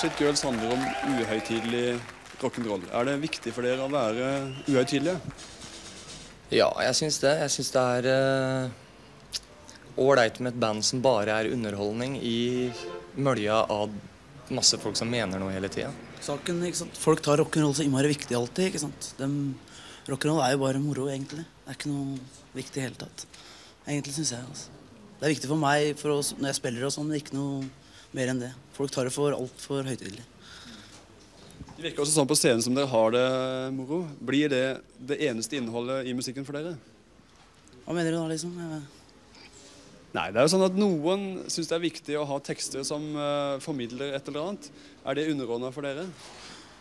Backstreet Girls handler om uhøytidelig rock'n'roll. Er det viktig for dere å være uhøytidelige? Ja, jeg syns det. Jeg syns det er ålreit uh, med et band som bare er underholdning i mølja av masse folk som mener noe hele tida. Saken, ikke sant? Folk tar rock'n'roll så innmari viktig alltid. ikke sant? Rock'n'roll er jo bare moro, egentlig. Det er ikke noe viktig i hele tatt. Egentlig, syns jeg. altså. Det er viktig for meg for oss, når jeg spiller og sånn, men ikke noe mer enn det. Folk tar det for altfor høytidelig. Det virker også sånn på scenen som dere har det moro. Blir det det eneste innholdet i musikken for dere? Hva mener du da, liksom? Nei, det er jo sånn at Noen syns det er viktig å ha tekster som uh, formidler et eller annet. Er det underordna for dere?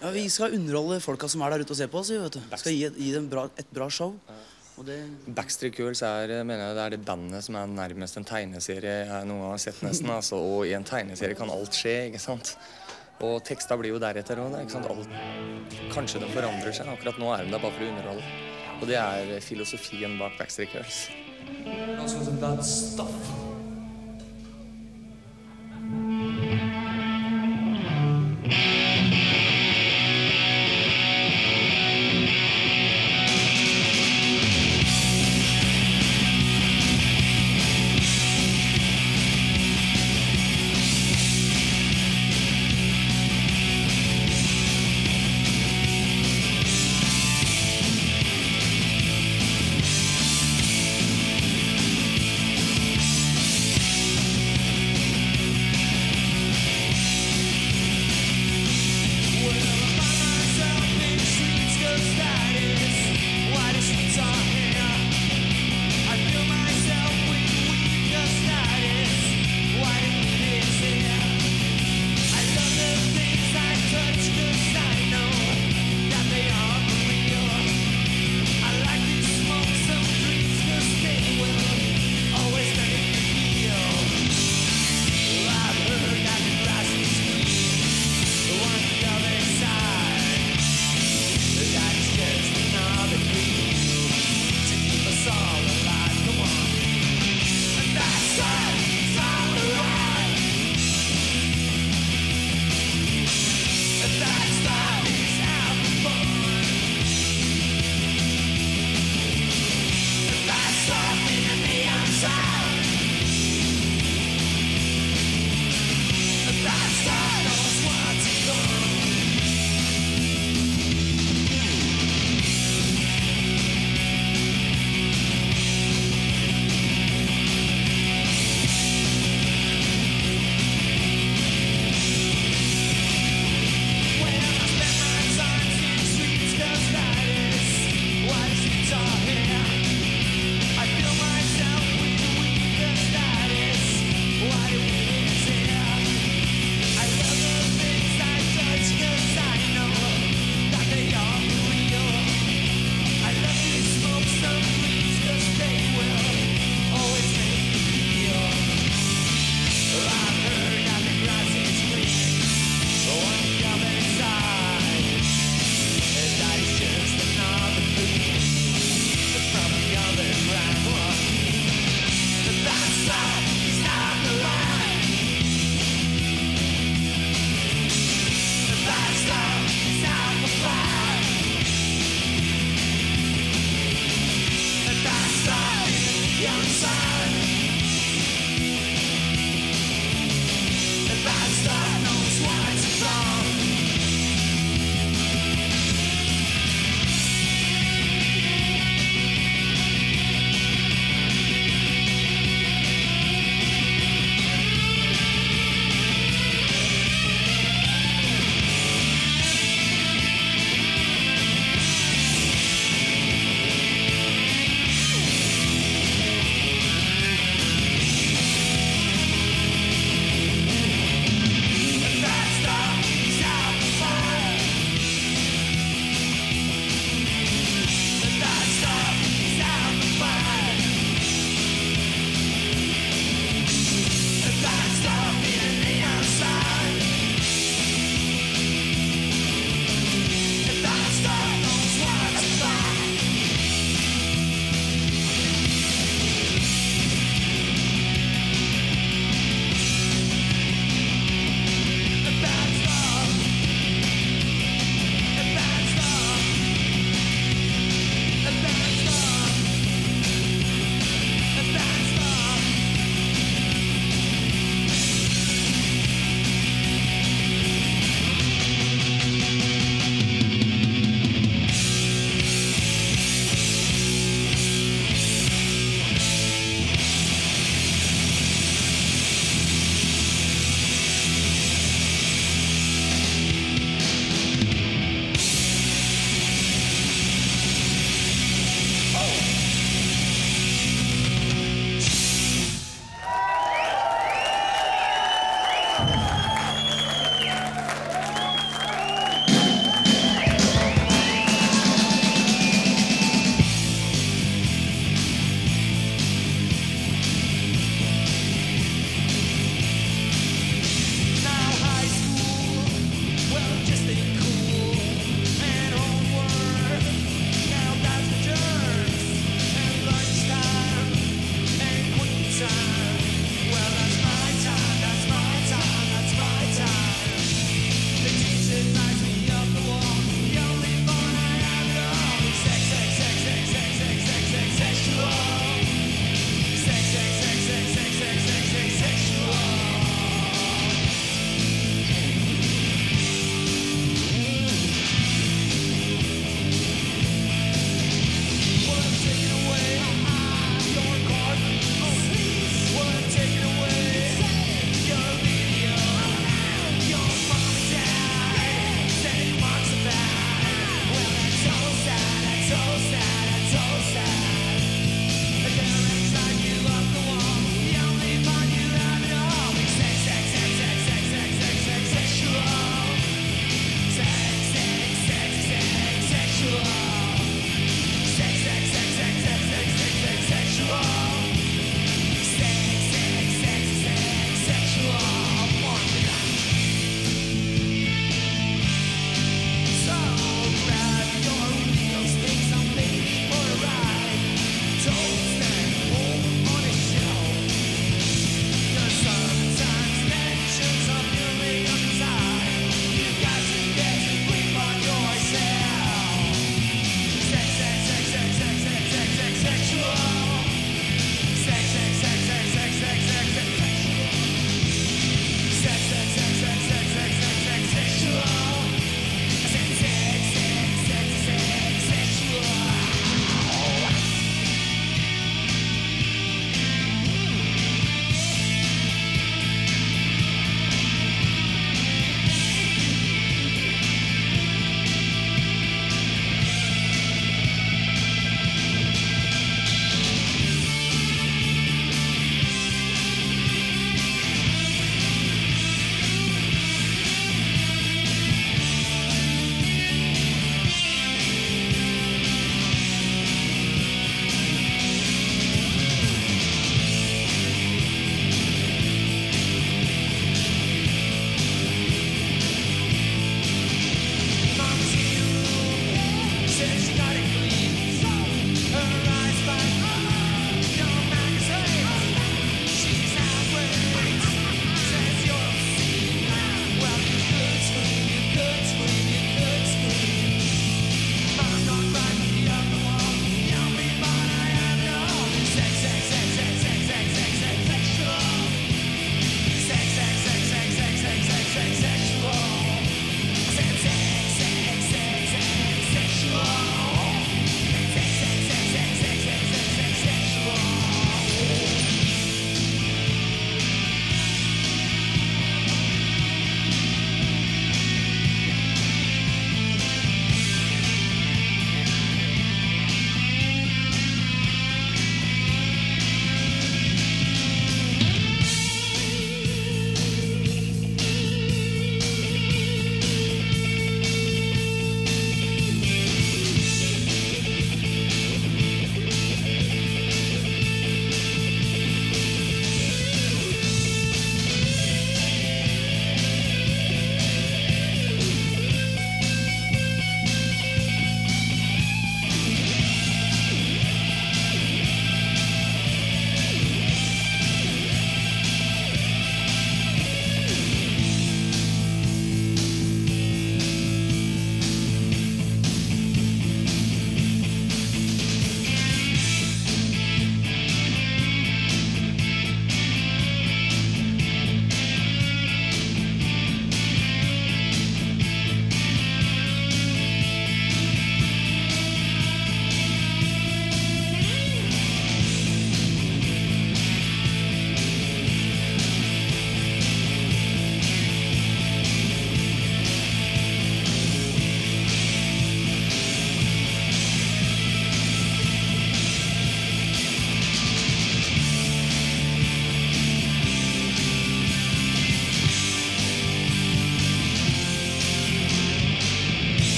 Ja, Vi skal underholde folka som er der ute og ser på oss. vet du. Vi skal gi, gi dem bra, et bra show. Det... Backstreet Girls er, mener jeg, det er det bandet som er nærmest en tegneserie jeg noen gang har sett. nesten. Altså, og i en tegneserie kan alt skje. ikke sant? Og teksta blir jo deretter òg. Kanskje den forandrer seg. Akkurat nå er den der bare for å underholde. Og det er filosofien bak Backstreet Girls.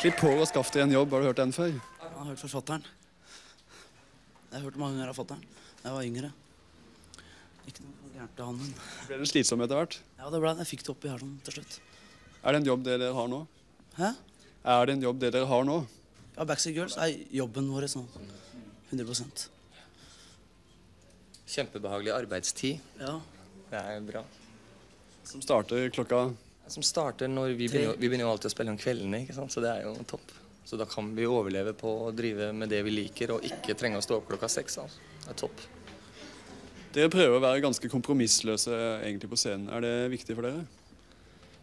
Klipp på og skaff deg en jobb. Har du hørt den før? Jeg har hørt forfatteren. Jeg har hørt mange ganger av fatter'n da jeg var yngre. Ikke noe gærent av han, men Ble det slitsom etter hvert? ja, det ble det. Jeg fikk det opp i halsen til slutt. Er det en jobb dere har nå? Hæ? Er det en jobb det dere har nå? Ja, Backstreet Girls er jobben vår nå. 100% Kjempebehagelig arbeidstid. Ja. Det er bra. Som starter klokka Som starter når vi begynner, vi begynner jo alltid å spille om kveldene, ikke sant? så det er jo topp. Så da kan vi overleve på å drive med det vi liker, og ikke trenge å stå opp klokka seks. Altså. Det er topp. Dere prøver å være ganske kompromissløse egentlig på scenen. Er det viktig for dere?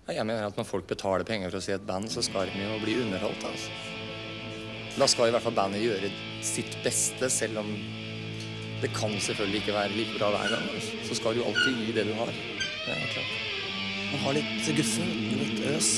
Ja, jeg mener at når folk betaler penger for å se et band, så skal de jo bli underholdt. Altså. Da skal i hvert fall bandet gjøre sitt beste, selv om det kan selvfølgelig ikke være like bra hver gang. Altså. Så skal du alltid gi det du har. Det er klart. Man har litt guffe, litt øs.